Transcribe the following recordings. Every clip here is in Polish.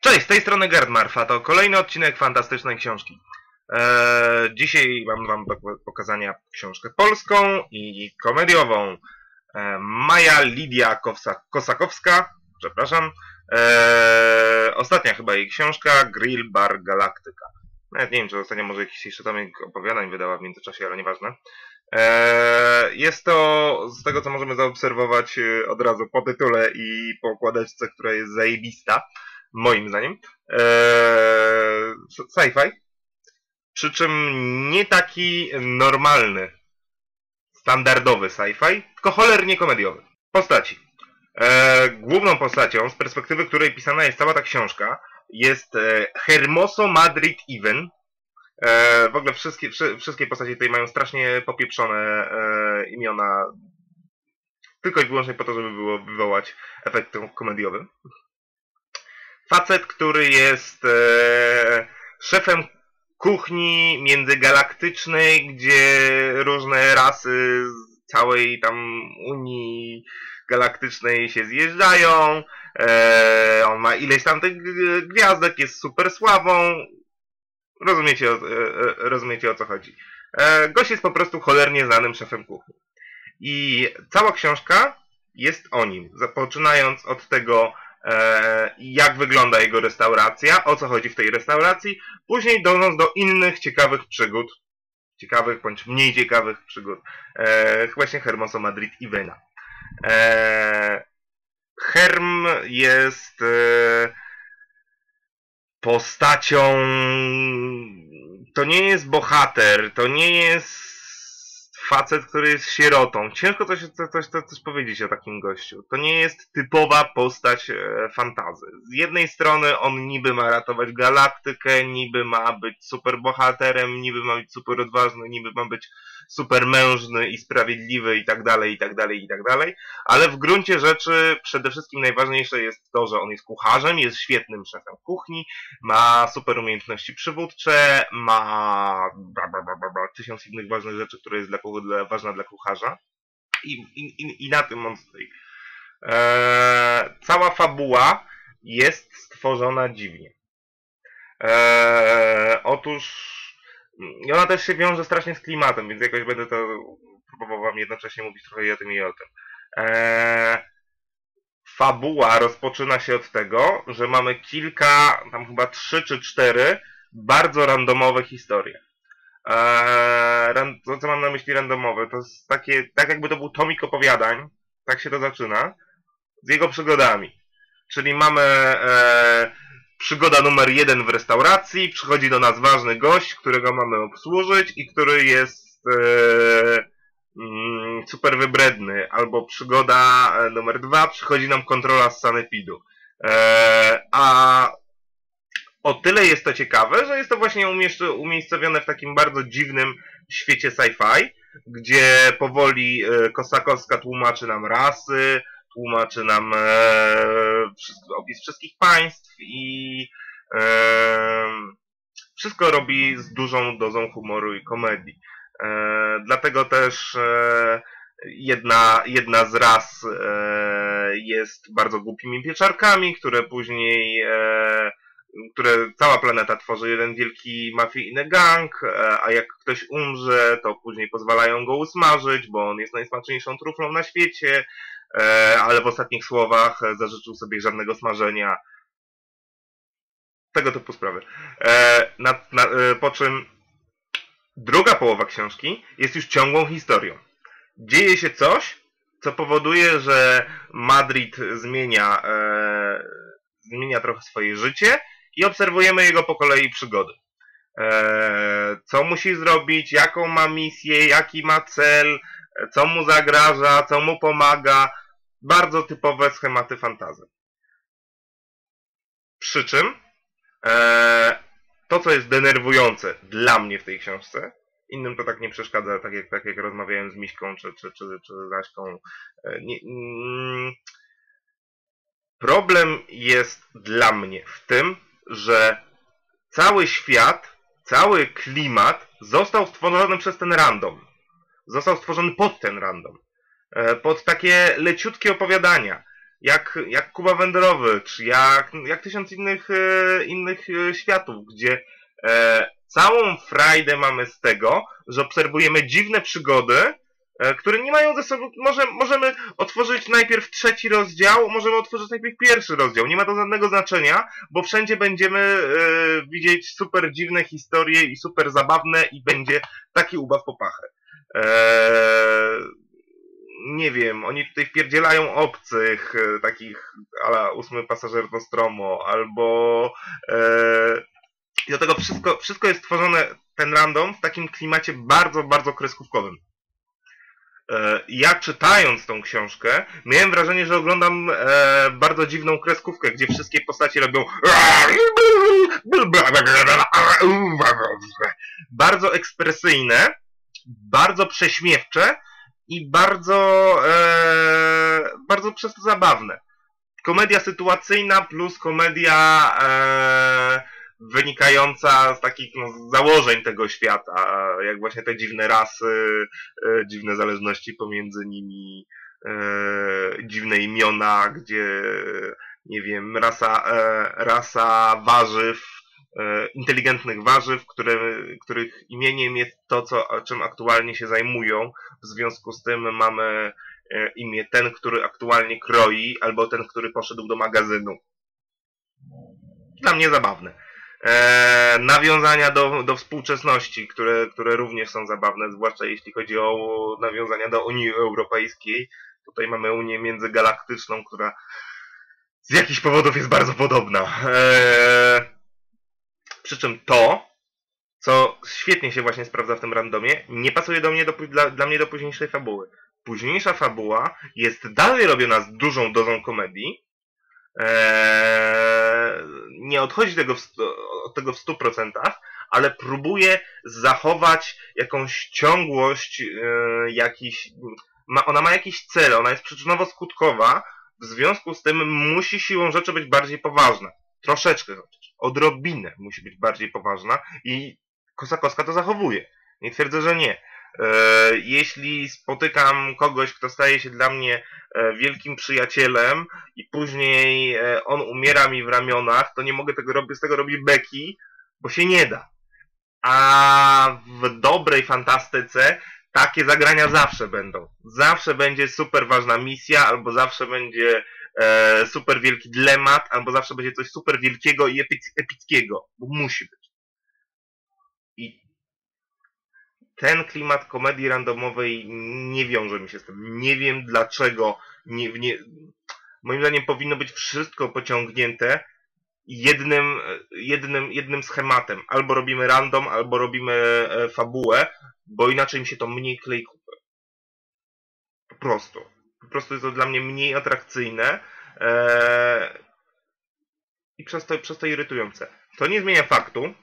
Cześć, z tej strony Gerd Marfa, to kolejny odcinek fantastycznej książki. Eee, dzisiaj mam wam do pokazania książkę polską i komediową. Eee, Maja Lidia Kowsa Kosakowska, przepraszam. Eee, ostatnia chyba jej książka, Grill Bar Galaktyka. Nawet nie wiem, czy ostatnio może jakiś jeszcze tomik opowiadań wydała w międzyczasie, ale nieważne. Eee, jest to, z tego co możemy zaobserwować e, od razu po tytule i po okładeczce, która jest zajebista, moim zdaniem, eee, sci-fi, przy czym nie taki normalny, standardowy sci-fi, tylko cholernie komediowy. Postaci. Eee, główną postacią, z perspektywy której pisana jest cała ta książka, jest e, Hermoso Madrid Even. E, w ogóle wszystkie, wszy, wszystkie postacie tutaj mają strasznie popieprzone e, imiona, tylko i wyłącznie po to, żeby było wywołać efekt komediowy facet, który jest e, szefem kuchni międzygalaktycznej, gdzie różne rasy z całej tam Unii Galaktycznej się zjeżdżają. E, on ma ileś tam tych gwiazdek, jest super sławą. Rozumiecie, o, e, e, rozumiecie o co chodzi. E, gość jest po prostu cholernie znanym szefem kuchni. I cała książka jest o nim. Zaczynając od tego, jak wygląda jego restauracja, o co chodzi w tej restauracji, później dążąc do innych ciekawych przygód, ciekawych bądź mniej ciekawych przygód, e, właśnie Hermoso Madrid i Vena. E, Herm jest e, postacią, to nie jest bohater, to nie jest facet, który jest sierotą. Ciężko coś, coś, coś, coś powiedzieć o takim gościu. To nie jest typowa postać e, fantazy. Z jednej strony on niby ma ratować galaktykę, niby ma być super bohaterem, niby ma być super odważny, niby ma być super mężny i sprawiedliwy i tak dalej, i tak dalej, i tak dalej. Ale w gruncie rzeczy przede wszystkim najważniejsze jest to, że on jest kucharzem, jest świetnym szefem kuchni, ma super umiejętności przywódcze, ma bla, bla, bla, bla, tysiąc innych ważnych rzeczy, które jest dla dla, ważna dla kucharza. I, i, i na tym on stoi. Eee, cała fabuła jest stworzona dziwnie. Eee, otóż i ona też się wiąże strasznie z klimatem, więc jakoś będę to próbował wam jednocześnie mówić trochę i o tym i o tym. Eee, fabuła rozpoczyna się od tego, że mamy kilka, tam chyba trzy czy cztery bardzo randomowe historie. Eee, to, co mam na myśli randomowe, to jest takie, tak jakby to był tomik opowiadań, tak się to zaczyna, z jego przygodami. Czyli mamy e, przygoda numer jeden w restauracji, przychodzi do nas ważny gość, którego mamy obsłużyć i który jest e, mm, super wybredny. Albo przygoda e, numer dwa, przychodzi nam kontrola z sanepidu. E, a o tyle jest to ciekawe, że jest to właśnie umiejscowione w takim bardzo dziwnym świecie sci-fi, gdzie powoli Kosakowska tłumaczy nam rasy, tłumaczy nam e, opis wszystkich państw i e, wszystko robi z dużą dozą humoru i komedii. E, dlatego też jedna, jedna z ras jest bardzo głupimi pieczarkami, które później które cała planeta tworzy jeden wielki mafijny gang, e, a jak ktoś umrze, to później pozwalają go usmażyć, bo on jest najsmaczniejszą truflą na świecie, e, ale w ostatnich słowach zażyczył sobie żadnego smażenia. Tego typu sprawy. E, na, na, po czym druga połowa książki jest już ciągłą historią. Dzieje się coś, co powoduje, że Madrid zmienia, zmienia trochę swoje życie i obserwujemy jego po kolei przygody. Eee, co musi zrobić, jaką ma misję, jaki ma cel, co mu zagraża, co mu pomaga. Bardzo typowe schematy fantazy. Przy czym eee, to, co jest denerwujące dla mnie w tej książce, innym to tak nie przeszkadza, tak jak, tak jak rozmawiałem z Miśką czy, czy, czy, czy Zaśką. E, nie, mm, problem jest dla mnie w tym, że cały świat, cały klimat został stworzony przez ten random. Został stworzony pod ten random. E, pod takie leciutkie opowiadania. jak, jak Kuba Wędrowicz, jak, jak tysiąc innych, e, innych e, światów, gdzie całą frajdę mamy z tego, że obserwujemy dziwne przygody, które nie mają ze sobą, może, możemy otworzyć najpierw trzeci rozdział, możemy otworzyć najpierw pierwszy rozdział, nie ma to żadnego znaczenia, bo wszędzie będziemy e, widzieć super dziwne historie i super zabawne i będzie taki ubaw po pachę. Eee, nie wiem, oni tutaj wpierdzielają obcych, e, takich ala ósmy pasażer Nostromo, albo e, do tego wszystko, wszystko jest tworzone, ten random, w takim klimacie bardzo, bardzo kreskówkowym. E, ja czytając tą książkę, miałem wrażenie, że oglądam e, bardzo dziwną kreskówkę, gdzie wszystkie postacie robią bardzo ekspresyjne, bardzo prześmiewcze i bardzo, e, bardzo przez to zabawne. Komedia sytuacyjna plus komedia wynikająca z takich no, założeń tego świata, jak właśnie te dziwne rasy, e, dziwne zależności pomiędzy nimi, e, dziwne imiona, gdzie nie wiem, rasa, e, rasa warzyw inteligentnych warzyw, które, których imieniem jest to, co, czym aktualnie się zajmują. W związku z tym mamy imię ten, który aktualnie kroi, albo ten, który poszedł do magazynu. Dla mnie zabawne. E, nawiązania do, do współczesności, które, które również są zabawne, zwłaszcza jeśli chodzi o nawiązania do Unii Europejskiej. Tutaj mamy Unię Międzygalaktyczną, która z jakichś powodów jest bardzo podobna. E, przy czym to, co świetnie się właśnie sprawdza w tym randomie, nie pasuje do mnie do, dla, dla mnie do późniejszej fabuły. Późniejsza fabuła jest dalej robiona z dużą dozą komedii. Eee, nie odchodzi tego w, od tego w 100%, ale próbuje zachować jakąś ciągłość, e, jakiś, ma, ona ma jakiś cel, ona jest przyczynowo-skutkowa, w związku z tym musi siłą rzeczy być bardziej poważna. Troszeczkę chociaż. Odrobinę musi być bardziej poważna i Kosakowska to zachowuje. Nie twierdzę, że nie. E, jeśli spotykam kogoś, kto staje się dla mnie e, wielkim przyjacielem i później e, on umiera mi w ramionach, to nie mogę tego robić, z tego robić beki, bo się nie da. A w dobrej fantastyce takie zagrania zawsze będą. Zawsze będzie super ważna misja, albo zawsze będzie e, super wielki dylemat, albo zawsze będzie coś super wielkiego i epic, epickiego, bo musi być. I ten klimat komedii randomowej nie wiąże mi się z tym. Nie wiem dlaczego. Nie, nie, moim zdaniem powinno być wszystko pociągnięte jednym, jednym, jednym schematem. Albo robimy random, albo robimy e, fabułę, bo inaczej mi się to mniej klei kupę. Po prostu po prostu jest to dla mnie mniej atrakcyjne e, i przez to, przez to irytujące. To nie zmienia faktu,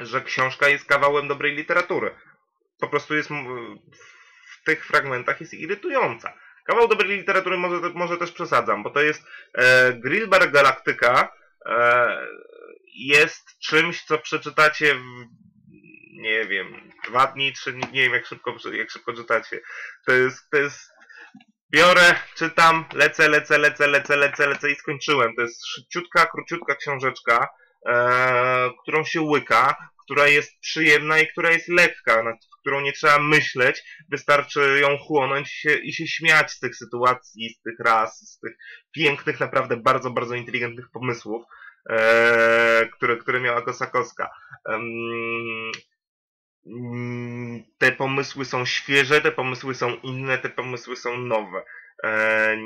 że książka jest kawałem dobrej literatury. Po prostu jest w tych fragmentach jest irytująca. Kawał dobrej literatury może, może też przesadzam, bo to jest e, Galaktyka e, jest czymś, co przeczytacie w nie wiem, dwa dni, trzy dni, nie wiem jak szybko, jak szybko czytacie. To jest, to jest biorę, czytam, lecę, lecę, lecę, lecę, lecę, lecę i skończyłem. To jest szybciutka, króciutka książeczka, e, którą się łyka, która jest przyjemna i która jest lekka, nad którą nie trzeba myśleć, wystarczy ją chłonąć się, i się śmiać z tych sytuacji, z tych ras, z tych pięknych, naprawdę bardzo, bardzo inteligentnych pomysłów, e, które, które miała Kosakowska. Mm, te pomysły są świeże, te pomysły są inne, te pomysły są nowe. E,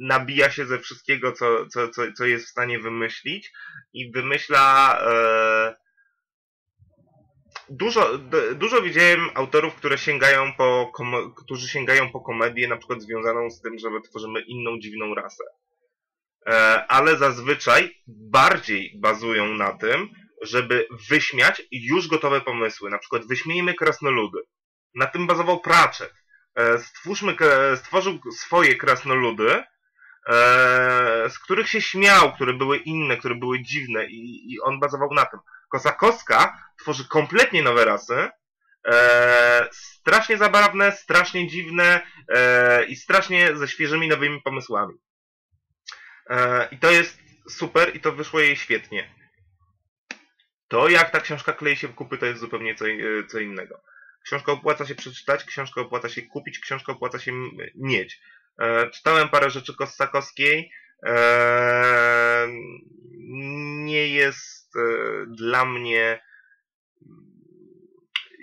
nabija się ze wszystkiego, co, co, co, co jest w stanie wymyślić i wymyśla. E, dużo, dużo widziałem autorów, które sięgają po, którzy sięgają po komedię, na przykład związaną z tym, że tworzymy inną dziwną rasę. E, ale zazwyczaj bardziej bazują na tym, żeby wyśmiać już gotowe pomysły. Na przykład wyśmiejmy krasnoludy. Na tym bazował Pratchett. E, stwórzmy, stworzył swoje krasnoludy, e, z których się śmiał, które były inne, które były dziwne i, i on bazował na tym. Kosakowska tworzy kompletnie nowe rasy, e, strasznie zabawne, strasznie dziwne i strasznie ze świeżymi nowymi pomysłami. E, I to jest super i to wyszło jej świetnie. To jak ta książka klei się w kupy, to jest zupełnie co, co innego. Książkę opłaca się przeczytać, książkę opłaca się kupić, książkę opłaca się mieć. E, czytałem parę rzeczy Kossakowskiej. Nie jest e, dla mnie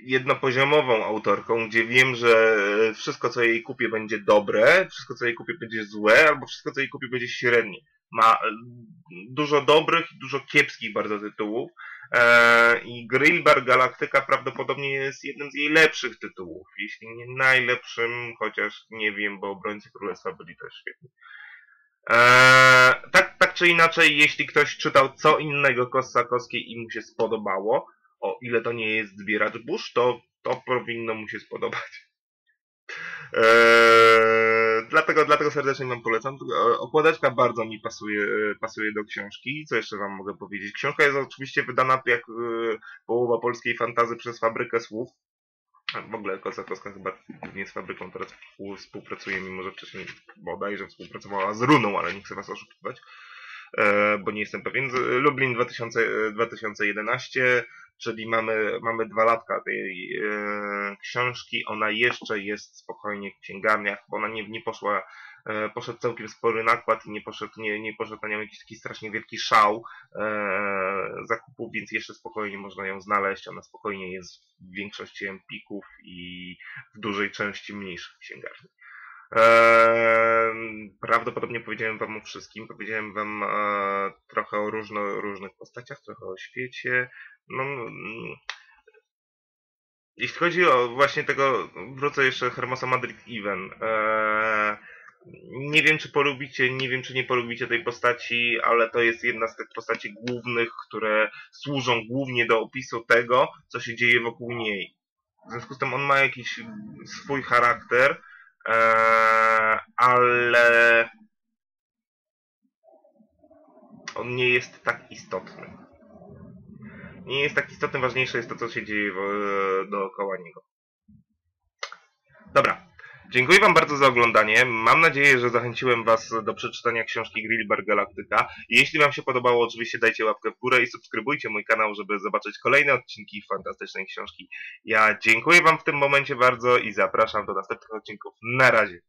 jednopoziomową autorką, gdzie wiem, że wszystko, co jej kupię, będzie dobre, wszystko, co jej kupię, będzie złe, albo wszystko, co jej kupię, będzie średnie. Ma dużo dobrych i dużo kiepskich bardzo tytułów. E, I Grillbar Galaktyka prawdopodobnie jest jednym z jej lepszych tytułów, jeśli nie najlepszym, chociaż nie wiem, bo Obrońcy Królestwa byli też świetni. Eee, tak, tak czy inaczej, jeśli ktoś czytał co innego Kossakowskiej i mu się spodobało, o ile to nie jest zbieracz burz, to to powinno mu się spodobać. Eee, dlatego, dlatego serdecznie Wam polecam. Okładeczka bardzo mi pasuje, pasuje do książki. Co jeszcze Wam mogę powiedzieć? Książka jest oczywiście wydana jak e, połowa polskiej fantazy przez Fabrykę Słów. W ogóle Kosakowska chyba nie z fabryką teraz współpracuje, mimo że wcześniej bodajże współpracowała z Runą, ale nie chcę Was oszukiwać, e, bo nie jestem pewien. Lublin 2000, 2011 czyli mamy, mamy dwa latka tej e, książki, ona jeszcze jest spokojnie w księgarniach, bo ona nie, nie poszła, poszedł całkiem spory nakład i nie poszedł, nie, nie poszedł na jakiś taki strasznie wielki szał e, zakupów, więc jeszcze spokojnie można ją znaleźć, ona spokojnie jest w większości empików i w dużej części mniejszych księgarni. Eee, prawdopodobnie powiedziałem wam o wszystkim. Powiedziałem wam e, trochę o różno, różnych postaciach, trochę o świecie. No, mm, jeśli chodzi o właśnie tego, wrócę jeszcze Hermosa Madrid Even. Eee, nie wiem, czy polubicie, nie wiem, czy nie polubicie tej postaci, ale to jest jedna z tych postaci głównych, które służą głównie do opisu tego, co się dzieje wokół niej. W związku z tym on ma jakiś swój charakter, Eee, ale on nie jest tak istotny. Nie jest tak istotny, ważniejsze jest to, co się dzieje dookoła niego. Dobra. Dziękuję Wam bardzo za oglądanie. Mam nadzieję, że zachęciłem Was do przeczytania książki Grillbar Galaktyka. Jeśli Wam się podobało, oczywiście dajcie łapkę w górę i subskrybujcie mój kanał, żeby zobaczyć kolejne odcinki fantastycznej książki. Ja dziękuję Wam w tym momencie bardzo i zapraszam do następnych odcinków. Na razie.